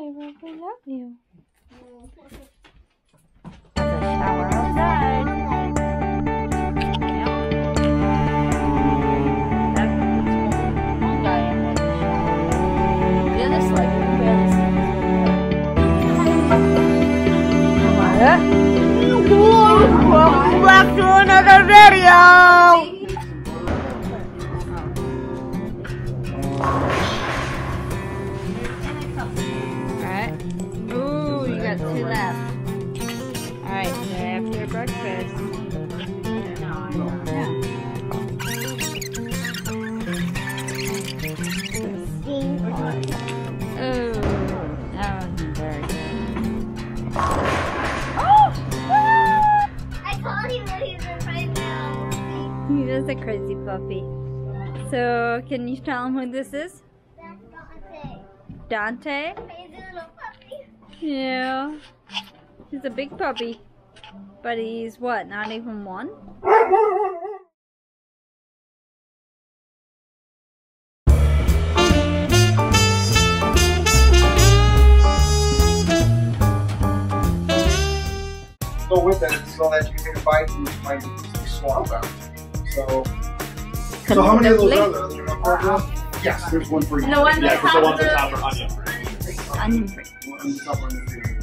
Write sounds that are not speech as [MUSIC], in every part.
Llyra, we love you. A shower outside. The back to another video! Got two left. Alright, after breakfast. Ooh, that wasn't very good. I told you what he's in right now. He is a crazy puppy. So, can you tell him who this is? That's Dante. Dante? He's a little puppy. Yeah. He's a big puppy. But he's what, not even one? go with it so that you can take a bite and find the swamp out. So, so how many of those are there enough for everyone? Yes, there's one for you. The one Yeah, because the ones top on top are onion free. Onion free. One on the top, one on the bottom.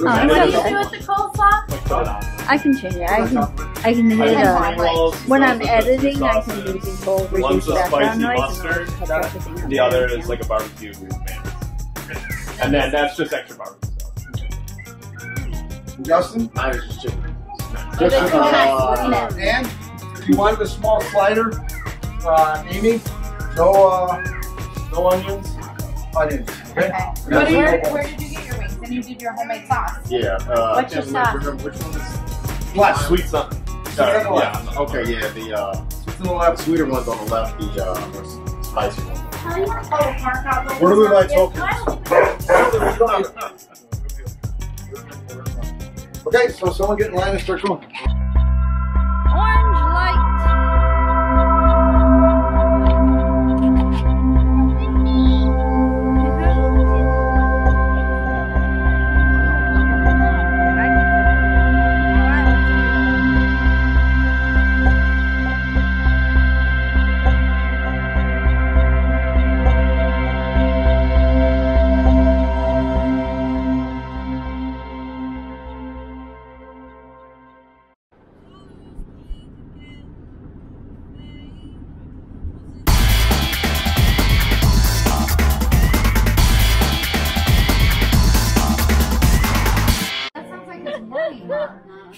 Oh, What do you do with the coleslaw? Like put it on. I can change it. I can, I can hit I uh, when I'm those are the editing, I can sauces. do control, reduce One's a background spicy noise, mustard, and I'll put everything The other is like a barbecue mayonnaise. And then that's just extra barbecue sauce. Justin? I was just chicken. Just, Just, uh, And if you wanted a small slider, uh, Amy, no, uh, no onions, onions. Okay. Where, where, where did you get your wings? And you did your homemade sauce. Yeah. Uh, What's your sauce? remember which one is. Black. Sweet something. Sorry, on yeah. Okay, yeah, the uh, To the left. sweeter one's on the left, the uh, spicy one. Where do we buy tokens? [LAUGHS] Okay, so someone get in line and start going.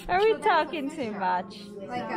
Are we talking too much? A uh,